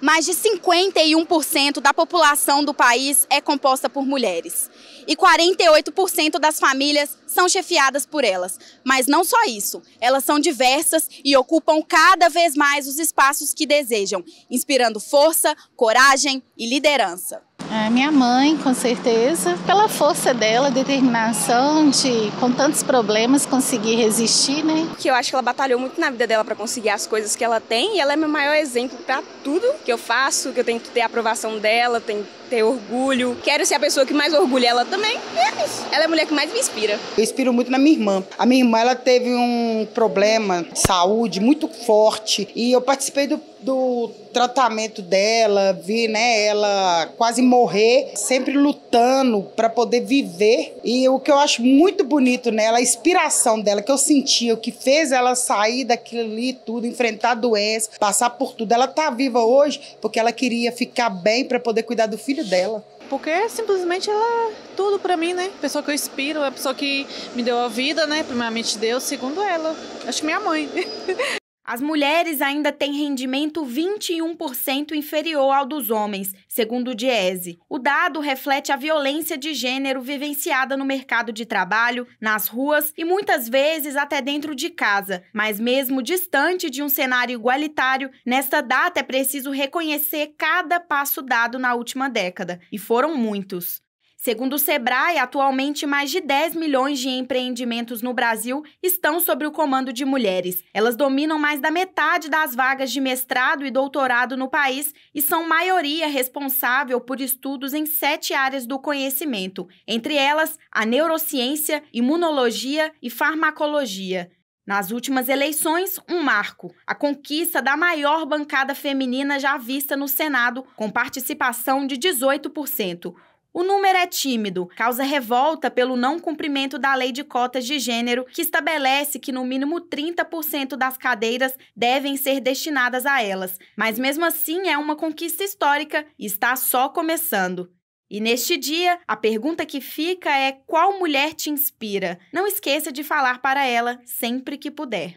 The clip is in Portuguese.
Mais de 51% da população do país é composta por mulheres. E 48% das famílias são chefiadas por elas. Mas não só isso, elas são diversas e ocupam cada vez mais os espaços que desejam, inspirando força, coragem e liderança. A minha mãe, com certeza, pela força dela, determinação de, com tantos problemas, conseguir resistir, né? Que eu acho que ela batalhou muito na vida dela para conseguir as coisas que ela tem e ela é meu maior exemplo para tudo que eu faço, que eu tenho que ter a aprovação dela, tenho que ter orgulho. Quero ser a pessoa que mais orgulha ela também. E é isso. Ela é a mulher que mais me inspira. Eu inspiro muito na minha irmã. A minha irmã, ela teve um problema de saúde muito forte e eu participei do, do tratamento dela, vi, né, ela quase morrer, sempre lutando para poder viver. E o que eu acho muito bonito nela, a inspiração dela, que eu sentia, o que fez ela sair daquilo ali tudo, enfrentar a doença, passar por tudo. Ela tá viva hoje porque ela queria ficar bem para poder cuidar do filho dela. Porque simplesmente ela é tudo para mim, né? Pessoa que eu inspiro, a pessoa que me deu a vida, né? Primeiramente Deus, segundo ela. Acho que minha mãe. As mulheres ainda têm rendimento 21% inferior ao dos homens, segundo o Diese. O dado reflete a violência de gênero vivenciada no mercado de trabalho, nas ruas e muitas vezes até dentro de casa. Mas, mesmo distante de um cenário igualitário, nesta data é preciso reconhecer cada passo dado na última década, e foram muitos. Segundo o Sebrae, atualmente mais de 10 milhões de empreendimentos no Brasil estão sob o comando de mulheres. Elas dominam mais da metade das vagas de mestrado e doutorado no país e são maioria responsável por estudos em sete áreas do conhecimento, entre elas a neurociência, imunologia e farmacologia. Nas últimas eleições, um marco: a conquista da maior bancada feminina já vista no Senado, com participação de 18%. O número é tímido, causa revolta pelo não cumprimento da lei de cotas de gênero, que estabelece que no mínimo 30% das cadeiras devem ser destinadas a elas. Mas mesmo assim é uma conquista histórica e está só começando. E neste dia, a pergunta que fica é: qual mulher te inspira? Não esqueça de falar para ela sempre que puder.